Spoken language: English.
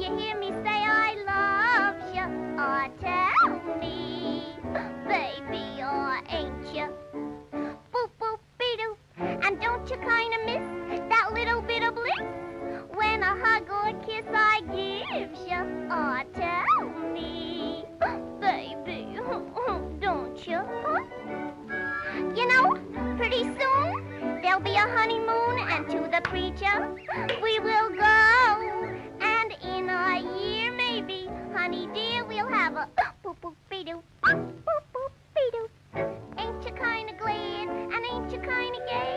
you hear me say I love you, or tell me, baby, or ain't you? Boop, boop, be doo. And don't you kinda miss that little bit of bliss? When a hug or a kiss I give you, or tell me, baby, don't you? You know, pretty soon there'll be a honeymoon, and to the preacher we will go. honey dear, we'll have a boop boop be doo, boop boop be doo. Ain't you kinda glad? And ain't you kinda gay?